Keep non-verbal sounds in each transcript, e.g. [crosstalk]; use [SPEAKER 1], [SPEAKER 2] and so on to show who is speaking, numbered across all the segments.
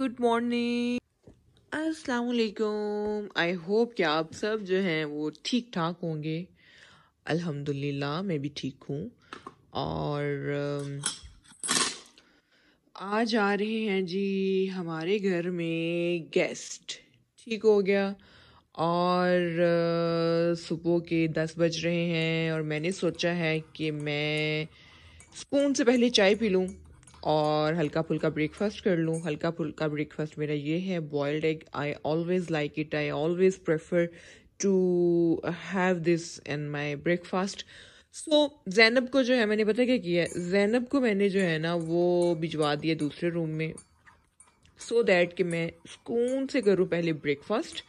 [SPEAKER 1] Good morning अस्सलाम I hope कि आप सब जो हैं वो ठीक ठाक होंगे। अल्हम्दुलिल्लाह, मैं भी ठीक हूँ। और आज आ रहे हैं जी हमारे घर में गेस्ट। ठीक हो गया। और सुबह के दस बज रहे हैं और मैंने सोचा है कि मैं स्पून से पहले चाय पी लूँ। और हल्का फुल्का ब्रेकफास्ट कर लूँ। हल्का फुल्का ब्रेकफास्ट मेरा ये है boiled egg I always like it I always prefer to have this in my breakfast so Zainab को जो है, मैंने पता क्या किया है? जैनब को मैंने जो है ना, वो भिजवा दिया दूसरे रूम में सो so दैट कि मैं सुकून से करूँ पहले ब्रेकफास्ट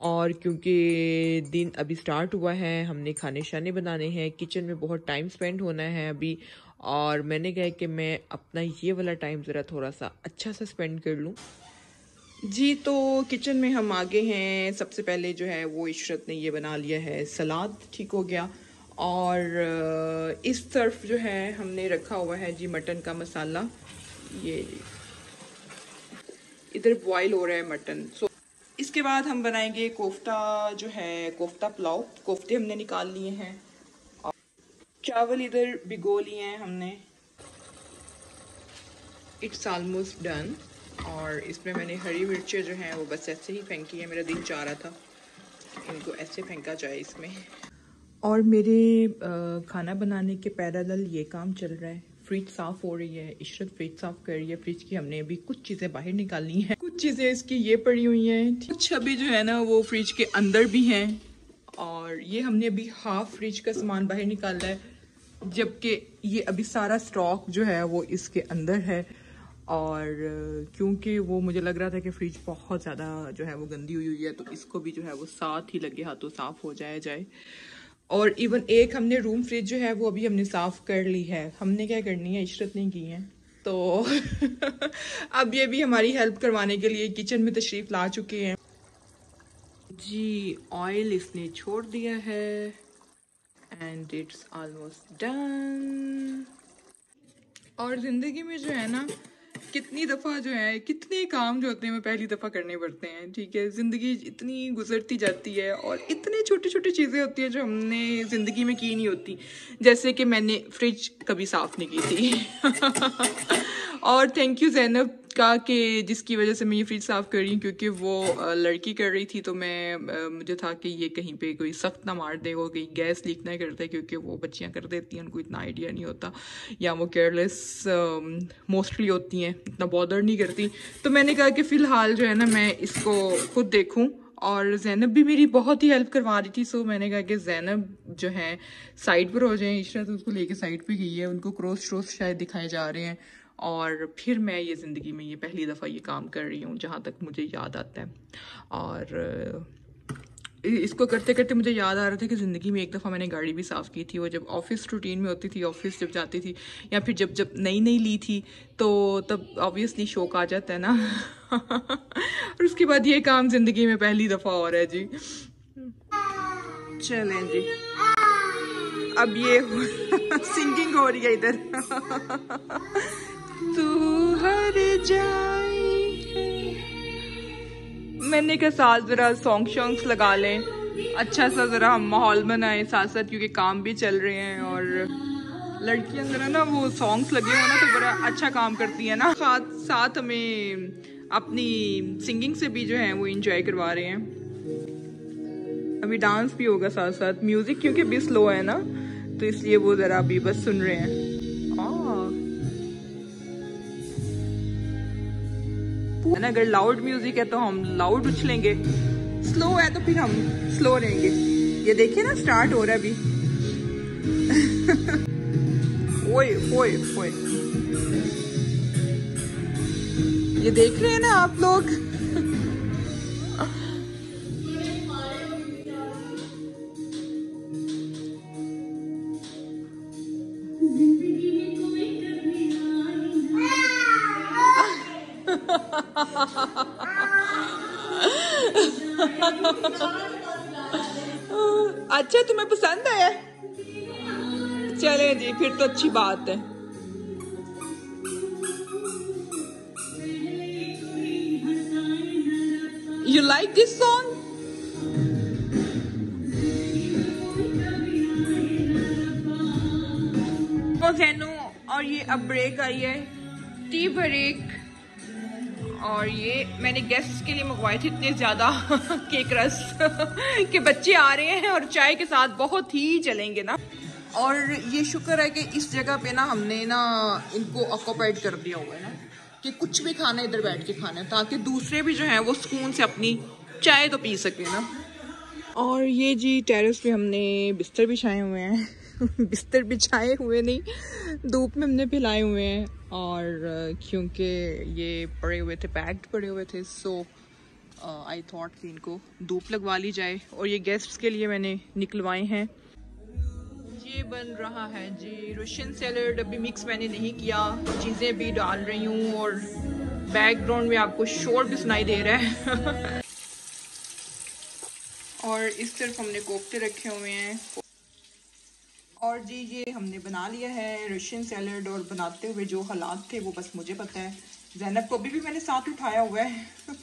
[SPEAKER 1] और क्योंकि दिन अभी स्टार्ट हुआ है, हमने खाने शाने बनाने हैं किचन में बहुत टाइम स्पेंड होना है अभी और मैंने कहा कि मैं अपना ये वाला टाइम ज़रा थोड़ा सा अच्छा सा स्पेंड कर लूँ। जी तो किचन में हम आगे हैं। सबसे पहले जो है, वो इशरत ने ये बना लिया है, सलाद। ठीक हो गया। और इस तरफ़ जो है, हमने रखा हुआ है जी मटन का मसाला। ये इधर बॉईल हो रहा है मटन। सो इसके बाद हम बनाएँगे कोफ्ता जो है, कोफ्ता पुलाव। कोफ्ते हमने निकाल लिए हैं। चावल इधर भिगो लिए हैं हमने। इट्स ऑलमोस्ट डन और इसमें मैंने हरी मिर्चें जो हैं, वो बस ऐसे ही फेंकी है। मेरा दिन चाह रहा था इनको ऐसे फेंका जाए इसमें। और मेरे खाना बनाने के पैरालल ये काम चल रहा है। फ्रिज साफ़ हो रही है, इशरत फ्रिज साफ़ कर रही है। फ्रिज की हमने अभी कुछ चीज़ें बाहर निकालनी है। कुछ चीज़ें इसकी ये पड़ी हुई हैं। कुछ अभी जो है ना, वो फ्रिज के अंदर भी हैं। और ये हमने अभी हाफ़ फ्रिज का सामान बाहर निकाला है। जबकि ये अभी सारा स्टॉक जो है वो इसके अंदर है और क्योंकि वो मुझे लग रहा था कि फ्रिज बहुत ज़्यादा जो है वो गंदी हुई हुई है तो इसको भी जो है वो साथ ही लगे हाथों साफ़ हो जाए जाए। और इवन एक हमने रूम फ्रिज जो है वो अभी हमने साफ़ कर ली है। हमने क्या करनी है? इशरत नहीं की है। तो [laughs] अब ये भी हमारी हेल्प करवाने के लिए किचन में तशरीफ़ ला चुके हैं। जी ऑयल इसने छोड़ दिया है। एंड इट्स ऑलमोस्ट डन और ज़िंदगी में जो है ना, कितनी दफ़ा जो है, कितने काम जो होते हैं, वो पहली दफ़ा करने पड़ते हैं, ठीक है? ज़िंदगी इतनी गुजरती जाती है और इतने छोटी छोटी चीज़ें होती हैं जो हमने ज़िंदगी में की नहीं होती। जैसे कि मैंने फ्रिज कभी साफ़ नहीं की थी। [laughs] और थैंक यू जैनब का कि जिसकी वजह से मैं ये फ्रिज साफ़ कर रही हूँ, क्योंकि वो लड़की कर रही थी तो मैं मुझे था कि ये कहीं पे कोई सख्त ना मार दे, वो कहीं गैस लीक ना करते क्योंकि वो बच्चियाँ कर देती हैं, उनको इतना आइडिया नहीं होता। या वो केयरलेस मोस्टली होती हैं, इतना बॉर्डर नहीं करती। तो मैंने कहा कि फ़िलहाल जो है ना, मैं इसको खुद देखूँ, और जैनब भी मेरी बहुत ही हेल्प करवा रही थी सो मैंने कहा कि जैनब जो है साइड पर हो जाए इशरा तो उसको लेके साइड पे गई है, उनको क्रोस श्रोस शायद दिखाए जा रहे हैं। और फिर मैं ये ज़िंदगी में ये पहली दफ़ा ये काम कर रही हूँ जहाँ तक मुझे याद आता है। और इसको करते करते मुझे याद आ रहा था कि ज़िंदगी में एक दफ़ा मैंने गाड़ी भी साफ़ की थी वो जब ऑफ़िस रूटीन में होती थी, ऑफ़िस जब जाती थी या फिर जब जब नई नई ली थी तो तब ऑब्वियसली शौक आ जाता है ना। [laughs] और उसके बाद ये काम ज़िंदगी में पहली दफ़ा हो रहा है जी। चलें जी। अब ये [laughs] सिंगिंग हो रही है इधर। [laughs] तू हर जाए। मैंने के साथ जरा सॉन्ग शॉन्ग्स लगा लें। अच्छा सा जरा हम माहौल बनाए, साथ साथ क्योंकि काम भी चल रहे हैं और लड़कियाँ जरा ना वो सॉन्ग्स लगे हो ना तो बड़ा अच्छा काम करती है ना। साथ साथ हमें अपनी सिंगिंग से भी जो है वो इंजॉय करवा रहे हैं। अभी डांस भी होगा साथ साथ म्यूज़िक क्योंकि अभी स्लो है ना तो इसलिए वो जरा अभी बस सुन रहे हैं। ना अगर लाउड म्यूज़िक है तो हम लाउड उछलेंगे। स्लो है तो फिर हम स्लो रहेंगे। ये देखिए ना स्टार्ट हो रहा है अभी। [laughs] ओए ओए ओए। ये देख रहे हैं ना आप लोग? अच्छी बात है। Like this song? जैनू और ये अब ब्रेक आई है। टी ब्रेक और ये मैंने गेस्ट के लिए मंगवाए थे इतने ज़्यादा केक रस कि बच्चे आ रहे हैं और चाय के साथ बहुत ही चलेंगे ना। और ये शुक्र है कि इस जगह पे ना हमने ना इनको ऑक्यूपाइड कर दिया हुआ है ना, कि कुछ भी खाना इधर बैठ के खाना है, ताकि दूसरे भी जो हैं वो सुकून से अपनी चाय तो पी सके ना। और ये जी टेरेस पे हमने बिस्तर बिछाए हुए हैं। [laughs] बिस्तर बिछाए हुए नहीं, धूप में हमने पिलाए हुए हैं। और, क्योंकि ये पड़े हुए थे पैक्ड पड़े हुए थे सो आई थॉट कि इनको धूप लगवा ली जाए। और ये गेस्ट्स के लिए मैंने निकलवाए हैं। ये बन रहा है जी। रशियन सैलड अभी मिक्स मैंने नहीं किया। चीज़ें भी डाल रही हूँ और बैकग्राउंड में आपको शोर भी सुनाई दे रहा है। [laughs] और इस तरफ़ हमने कोफ्ते रखे हुए हैं। और जी, ये हमने बना लिया है रशियन सैलड और बनाते हुए जो हालात थे वो बस मुझे पता है। जैनब को अभी भी मैंने साथ उठाया हुआ है। [laughs]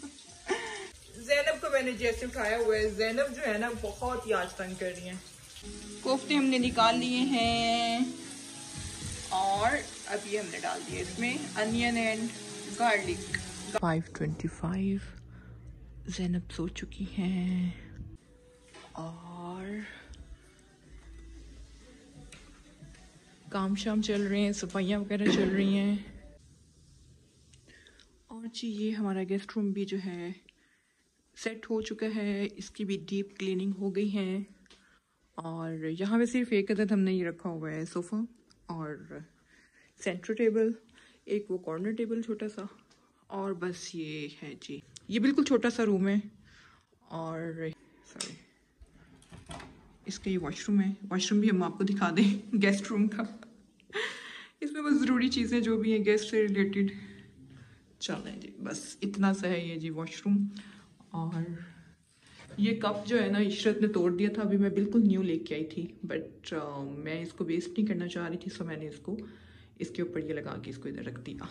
[SPEAKER 1] जैनब को मैंने जैसे उठाया हुआ है। जैनब जो है ना, बहुत ही आज तंग कर रही है। कोफ्ते हमने निकाल लिए हैं। और ये हमने डाल दिए इसमें अनियन एंड गार्लिक। 525 जैनब सो चुकी हैं। और काम शाम चल रहे हैं, सफाइयाँ वगैरह चल रही हैं। और जी, ये हमारा गेस्ट रूम भी जो है, सेट हो चुका है। इसकी भी डीप क्लीनिंग हो गई है। और यहाँ पे सिर्फ़ एक अदद हमने ये रखा हुआ है सोफ़ा और सेंटर टेबल एक वो कॉर्नर टेबल छोटा सा, और बस ये है जी। ये बिल्कुल छोटा सा रूम है और सॉरी इसका ये वॉशरूम है। वॉशरूम भी हम आपको दिखा दें गेस्ट रूम का। इसमें बस ज़रूरी चीज़ें जो भी हैं गेस्ट से रिलेटेड चलें जी, बस इतना सा है ये जी वॉशरूम और ये कप जो है ना इशरत ने तोड़ दिया था। अभी मैं बिल्कुल न्यू लेके आई थी बट uh, मैं इसको वेस्ट नहीं करना चाह रही थी सो मैंने इसको इसके ऊपर ये लगा के इसको इधर रख दिया।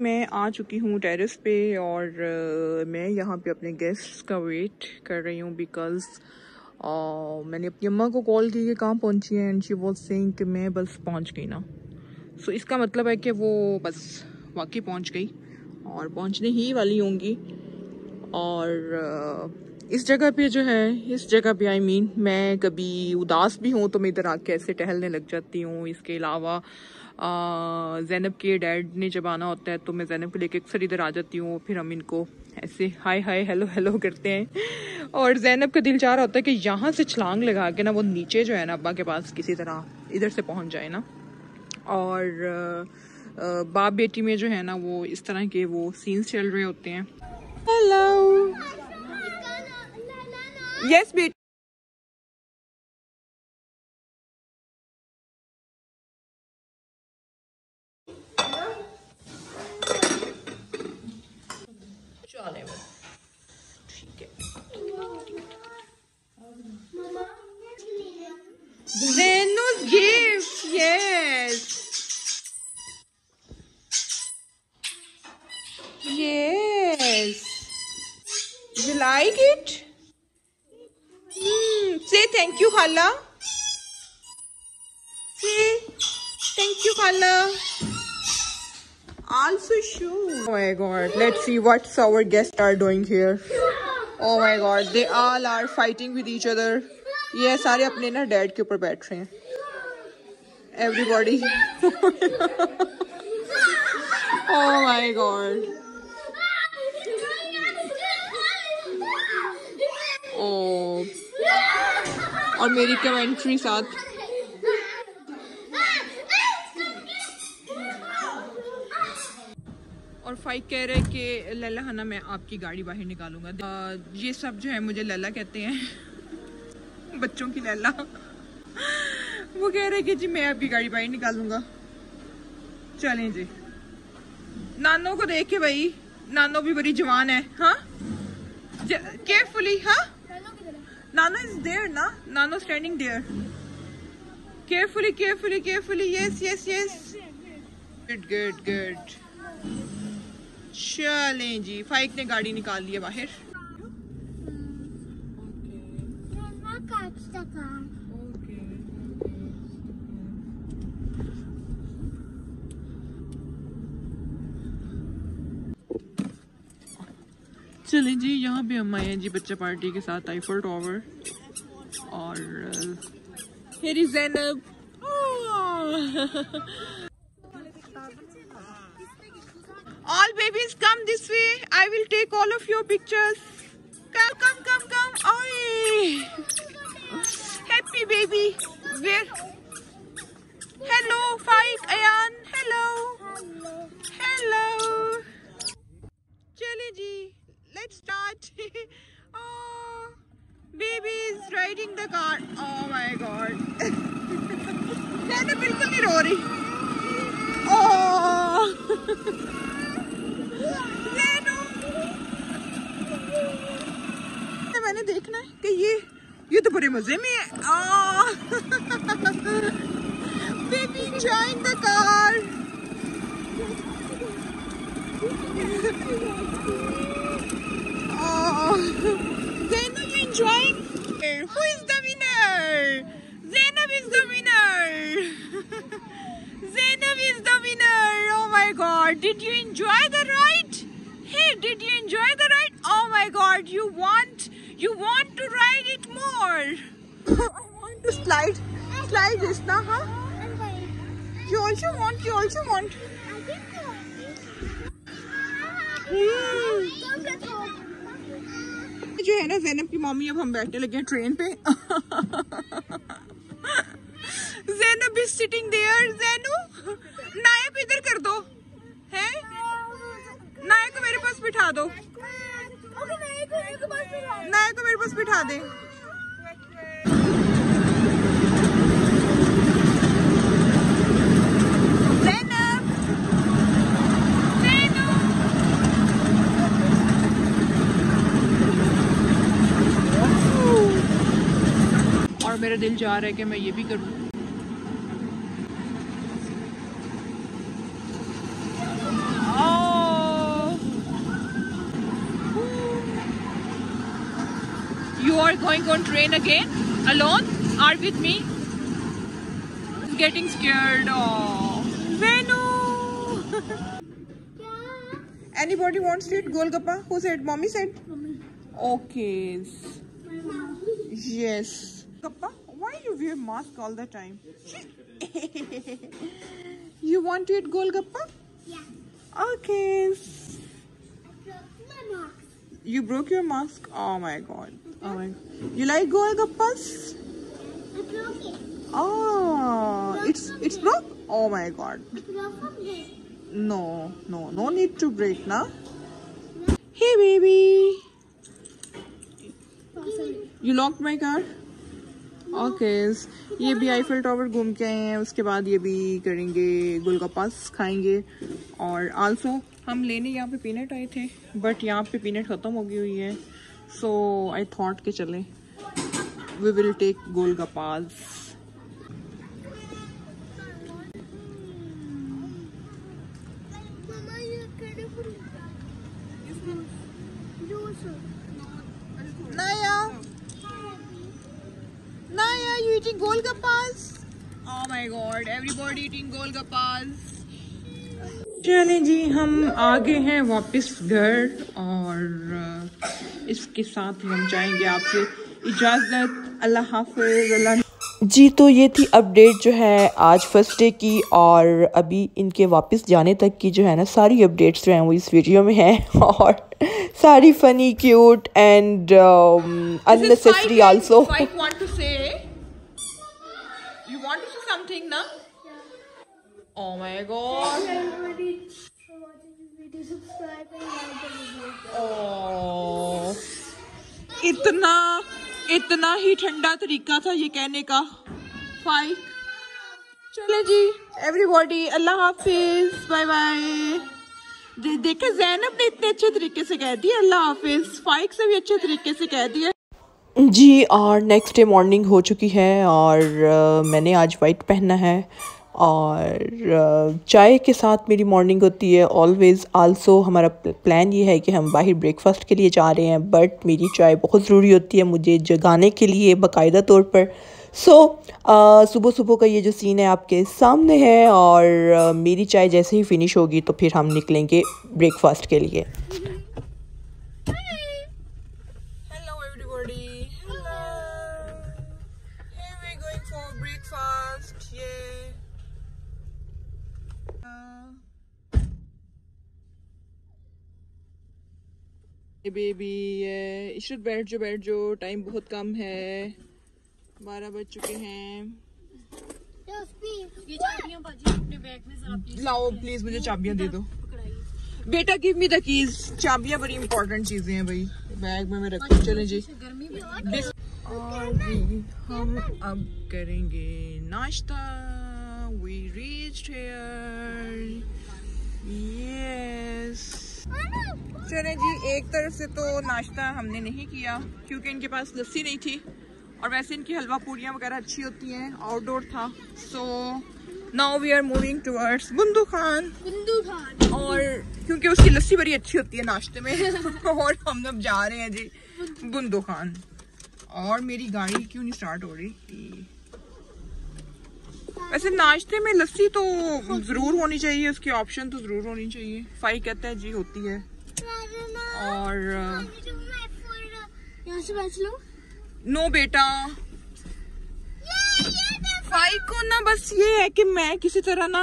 [SPEAKER 1] मैं आ चुकी हूँ टेरेस पे और uh, मैं यहाँ पे अपने गेस्ट्स का वेट कर रही हूँ बिकॉज़ uh, मैंने अपनी अम्मा को कॉल की कि कहाँ पहुँची है एंड शी वॉज़ सेइंग कि मैं बस पहुँच गई ना। सो so, इसका मतलब है कि वो बस वाकई पहुँच गई और पहुँचने ही वाली होंगी। और इस जगह पे जो है इस जगह पे आई I मीन mean, मैं कभी उदास भी हूँ तो मैं इधर आके ऐसे टहलने लग जाती हूँ। इसके अलावा जैनब के डैड ने जब आना होता है तो मैं जैनब को लेके अक्सर इधर आ जाती हूँ, फिर हम इनको ऐसे हाय हाय हेलो हेलो करते हैं। और जैनब का दिल चाह रहा होता है कि यहाँ से छलांग लगा के ना वो नीचे जो है ना अब्बा के पास किसी तरह इधर से पहुँच जाए ना। और बाप बेटी में जो है ना वो इस तरह के वो सीन्स चल रहे होते हैं। हेलो यस बेटी। Zenu's gift, yes. Yes. You like it? Mm, say thank you, Hala. Say thank you, Hala also shoe. Oh my god, let's see what our guests are doing here. Oh my god, they all are fighting with each other. ये सारे अपने ना dad के ऊपर बैठ रहे हैं। Everybody oh my god. Oh. और मेरी कमेंट्री साथ? और फाइक कह रहे हैं कि लल्ला हना मैं आपकी गाड़ी बाहर निकालूँगा। ये सब जो है मुझे लल्ला कहते हैं। बच्चों की लैला। वो कह रहे कि जी मैं आपकी गाड़ी बाहर निकालूँगा। चले जी। नानो को देख के भाई, नानो भी बड़ी जवान है हाँ? केयरफुली हाँ? नानो इज़ देयर ना? नानो standing there carefully carefully carefully yes yes yes good good good चलें जी, फाइक ने गाड़ी निकाल लिया बाहर। चलें जी यहाँ पे हम आए हैं जी बच्चा पार्टी के साथ आईफल टॉवर और हेरी Zainab all babies come this way i will take all of your pictures come come come come oh happy baby where hello Faik Ayan hello hello chale ji let's oh, baby is riding the car. Oh my god. मैंने बिल्कुल नहीं रो रही oh. मैंने देखना है कि ये ये तो बड़े मज़े में है baby enjoying the car did you enjoy the ride? Oh my god. You want, you want to ride it more. I want to slide. Slide this now, huh? You also want, you also want. Hmm. जो है ना जैनब की mummy अब हम बैठने लगे हैं train पे Zainab is sitting there Zainu बिठा दो। नायक को मेरे पास बिठा दे। मेरा दिल चाह रहा है कि मैं ये भी करूँ are going on train again? Alone? Are with me? Getting scared. Oh. Venu! [laughs] Anybody wants to eat Golgappa? Who said? Mommy said? Mommy. Okay. Yes. Kappa, why you wear mask all the time? [laughs] you want to eat Golgappa? Yeah. Okay. Broke you broke your mask? Oh my god. Oh my. god. You like Golgappas? I broke it. Oh, broke it's it's broke. Oh my god. No, no, no need to break now. No. Hey baby. You locked my car? Okay ये भी Eiffel tower घूम के आए हैं उसके बाद ये भी करेंगे गुलगप्पास खाएँगे और आल्सो हम लेने यहाँ पे पीनट आए थे बट यहाँ पे पीनट ख़त्म हो गई हुई है सो आई थॉट के चले we will take golgappas eating golgappas? Oh my god, everybody eating golgappas. चलें जी हम आ गए हैं वापस घर और इसके साथ हम जाएँगे आपसे इजाज़त। अल्लाह हाफिज अल्लाह
[SPEAKER 2] जी तो ये थी अपडेट जो है आज फ़र्स्ट डे की और अभी इनके वापस जाने तक की जो है ना सारी अपडेट्स जो हैं वो इस वीडियो में हैं और सारी funny cute and unnecessary also
[SPEAKER 1] something, na? Oh my god. Oh. इतना इतना ही ठंडा तरीका था ये कहने का। फाइव चले जी एवरीबॉडी अल्लाह हाफिज बाय बाय देखे जैनब ने इतने अच्छे तरीके से कह दिया अल्लाह हाफिज। फाइक से भी अच्छे तरीके से कह दिया।
[SPEAKER 2] जी और नेक्स्ट डे मॉर्निंग हो चुकी है और uh, मैंने आज वाइट पहनना है। और चाय के साथ मेरी मॉर्निंग होती है ऑलवेज़ आल्सो हमारा प्लान ये है कि हम बाहर ब्रेकफास्ट के लिए जा रहे हैं बट मेरी चाय बहुत ज़रूरी होती है मुझे जगाने के लिए बाकायदा तौर पर। सो so, सुबह सुबह का ये जो सीन है आपके सामने है और मेरी चाय जैसे ही फिनिश होगी तो फिर हम निकलेंगे ब्रेकफास्ट के लिए।
[SPEAKER 1] बेबी इशरत बैठ जो बैठ जो टाइम बहुत कम है. बारह बज चुके हैं. लाओ प्लीज़ मुझे चाबियाँ दे दो. बेटा गिव मी द कीज चाबियाँ बड़ी इंपॉर्टेंट चीज़ें हैं भाई. बैग में मैं रखू चले जी. और भी हम अब करेंगे नाश्ता. वी रीच हियर यस चले जी एक तरफ़ से तो नाश्ता हमने नहीं किया क्योंकि इनके पास लस्सी नहीं थी। और वैसे इनकी हलवा पूड़ियाँ वगैरह अच्छी होती हैं आउटडोर था। So now we are moving towards Bundu Khan.
[SPEAKER 3] Bundu Khan.
[SPEAKER 1] और क्योंकि उसकी लस्सी बड़ी अच्छी होती है नाश्ते में [laughs] और हम अब जा रहे हैं जी बुंदू। खान। और मेरी गाड़ी क्यों नहीं स्टार्ट हो रही? वैसे नाश्ते में लस्सी तो ज़रूर होनी चाहिए उसकी ऑप्शन तो ज़रूर होनी चाहिए। फाई कहते हैं जी होती है। और
[SPEAKER 3] से बैठ लो।
[SPEAKER 1] नो बेटा। फाई को ना बस ये है कि मैं किसी तरह ना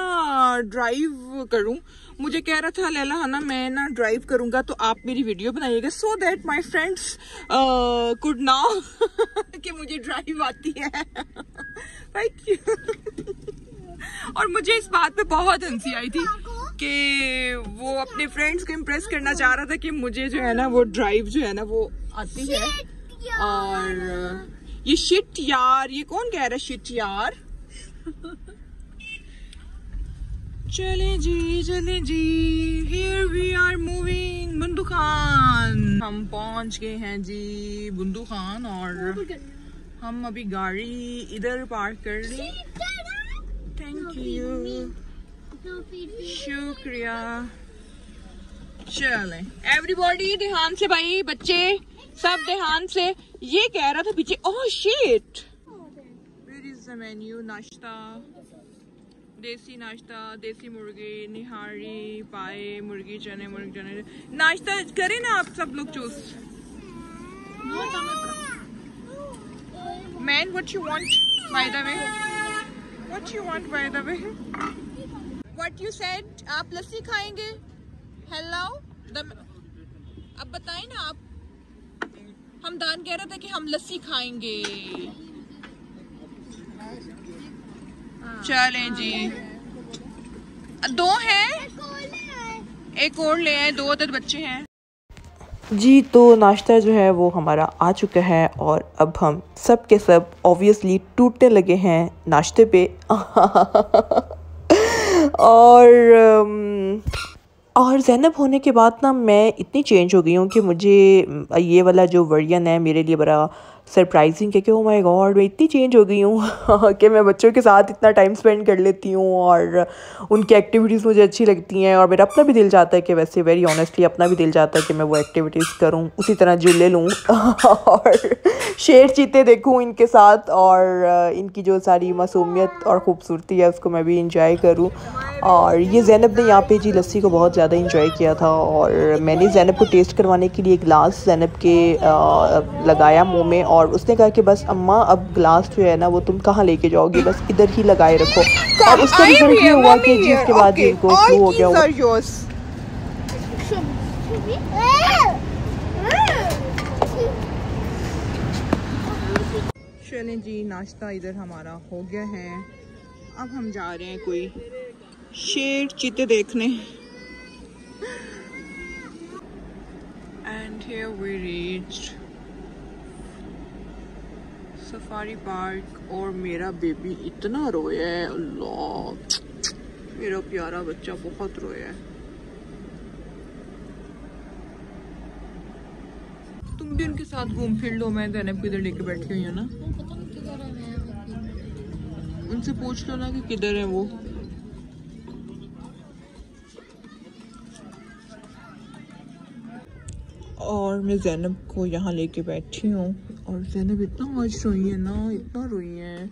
[SPEAKER 1] ड्राइव करूँ। मुझे कह रहा था लैला ना मैं ना ड्राइव करूँगा तो आप मेरी वीडियो बनाइएगा. So that my friends could know कि मुझे ड्राइव आती है। थैंक यू [laughs] और मुझे इस बात पे बहुत हँसी आई थी कि वो अपने फ्रेंड्स को इम्प्रेस करना चाह रहा था कि मुझे जो है ना वो ड्राइव जो है ना वो आती है। और ये शिट यार ये कौन कह रहा है शिट यार? चले जी चले जी। Here we are moving Bundu Khan. हम पहुँच गए हैं जी बुंदू खान और हम अभी गाड़ी इधर पार्क कर ली थैंक यू शुक्रिया। चले। एवरीबॉडी ध्यान से भाई बच्चे सब ध्यान से। ये कह रहा था पीछे। ओह shit where is the menu नाश्ता। देसी नाश्ता, देसी मुर्गी, निहारी, पाए, मुर्गी चने मुर्गी चने। नाश्ता करें ना आप सब लोग choose man what you want by the way what you want by the way what you said आप लस्सी खाएँगे? हेलो अब बताएँ ना आप। हम दान कह रहे थे कि हम लस्सी खाएँगे। चलें जी। दो हैं। एक और ले आए, दो दर बच्चे हैं।
[SPEAKER 2] जी तो नाश्ता जो है वो हमारा आ चुका है और अब हम सब के सब ऑब्वियसली टूटने लगे हैं नाश्ते पे। और और जैनब होने के बाद ना मैं इतनी चेंज हो गई हूँ कि मुझे ये वाला जो वर्जन है मेरे लिए बड़ा सरप्राइजिंग है कि ओ माय गॉड मैं इतनी चेंज हो गई हूँ [laughs] कि मैं बच्चों के साथ इतना टाइम स्पेंड कर लेती हूँ और उनकी एक्टिविटीज़ मुझे अच्छी लगती हैं और मेरा अपना भी दिल चाहता है कि वैसे वेरी ऑनेस्टली अपना भी दिल चाहता है कि मैं वो एक्टिविटीज़ करूँ, उसी तरह झूले लूँ [laughs] और शेर चीते देखूँ इनके साथ और इनकी जो सारी मासूमियत और ख़ूबसूरती है उसको मैं भी इंजॉय करूँ। और ये जैनब ने यहाँ पे जी लस्सी को बहुत ज़्यादा इंजॉय किया था और मैंने जैनब को टेस्ट करवाने के लिए ग्लास जैनब के लगाया मुँह में और उसने कहा कि बस अम्मा अब ग्लास जो है ना वो तुम कहाँ लेके जाओगे? बस इधर ही लगाए रखो। और उसका रिज़ल्ट ये हुआ कि जिसके बाद इनको फ्लू हो गया
[SPEAKER 1] चलें जी नाश्ता इधर हमारा हो गया है। अब हम जा रहे हैं कोई शेर चीते देखने। And here we reached safari park और मेरा बेबी इतना रोया है अल्लाह। मेरा प्यारा बच्चा बहुत रोया है। तुम भी उनके साथ घूम फिर लो मैं जैनब को इधर लेके बैठी हुई हूँ ना। उनसे पूछ लो ना कि किधर है वो। और मैं जैनब को यहाँ लेके बैठी हूँ। और जैनब इतना आज रोई है ना, इतना रोई है।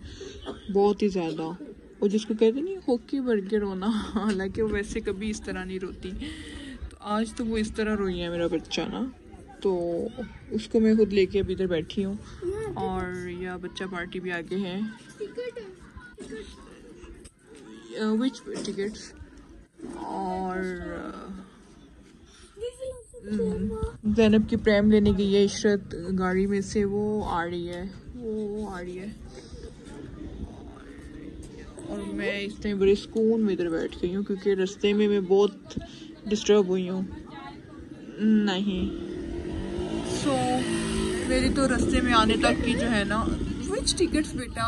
[SPEAKER 1] बहुत ही ज़्यादा। और जिसको कहते नहीं, होकी के रोना, हालाँकि वो वैसे कभी इस तरह नहीं रोती। तो आज तो वो इस तरह रोई है मेरा बच्चा ना। तो उसको मैं खुद लेके अभी इधर बैठी हूँ। और यह बच्चा पार्टी भी आगे है। विच टिकट्स और जैनब की प्रेम लेने गई है इशरत गाड़ी में से वो आ रही है। वो आ रही है। और मैं इस टाइम बड़े सुकून में इधर बैठ गई हूँ क्योंकि रास्ते में मैं बहुत डिस्टर्ब हुई हूँ। नहीं। सो so, मेरी तो रास्ते में आने तक की जो है ना विच टिकट्स बेटा?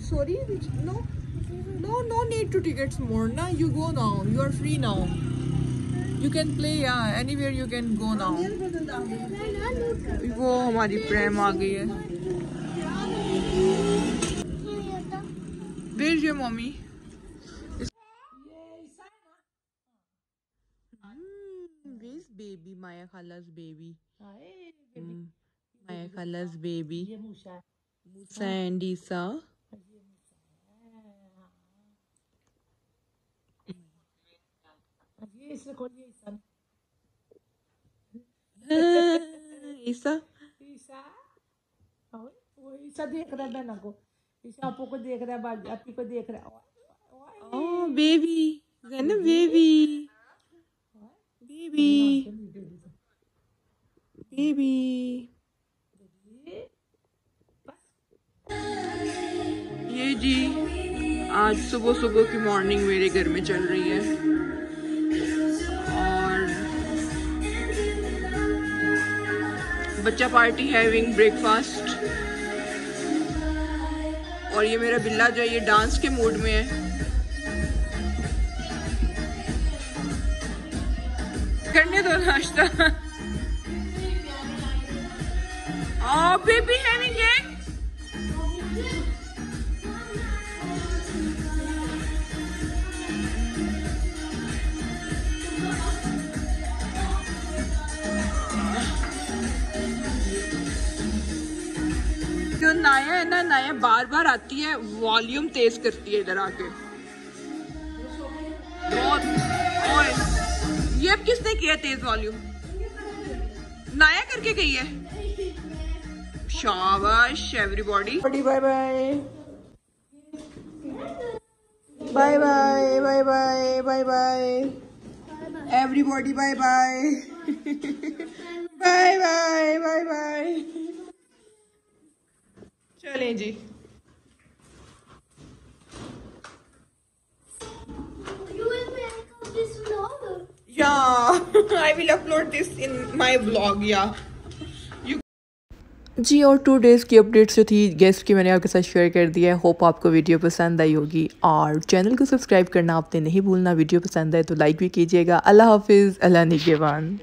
[SPEAKER 1] Sorry no No, no need to tickets more. Now you go now. You are free now. You can play, yeah. Anywhere you can go now. वो हमारी प्रेम आ गई है Where is your mommy? Where's baby? Maya Khala's baby. Mm. Maya Khala's baby. Musa and Isa.
[SPEAKER 3] इसने खोल दिया ईसा [laughs]
[SPEAKER 1] ईसा?
[SPEAKER 3] ईसा? वो ईसा देख रहा है को। ईसा आपो को देख रहा है बाजी आपी को देख रहा है।
[SPEAKER 1] ओ baby Zainab baby? Baby. Baby. ये जी आज सुबह सुबह की मॉर्निंग मेरे घर में चल रही है। बच्चा पार्टी हैविंग ब्रेकफास्ट और ये मेरा बिल्ला जो है, ये डांस के मूड में है। करने दो नाश्ता। बेबी हैविंग एग नाया है ना, नाया बार बार आती है वॉल्यूम तेज करती है इधर आके। बहुत ये अब किसने किया तेज वॉल्यूम नाया करके गई है। शाबाश everybody bye bye bye bye bye bye bye bye everybody bye bye bye bye bye bye चलें जी। Yeah, [laughs] I will upload this in my blog.
[SPEAKER 2] जी और टू डेज़ की अपडेट्स जो थी गेस्ट की मैंने आपके साथ शेयर कर दिया है। होप आपको वीडियो पसंद आई होगी। और चैनल को सब्सक्राइब करना आपने नहीं भूलना। वीडियो पसंद आए तो लाइक भी कीजिएगा। अल्लाह हाफिज़ अल्लाह निगेवान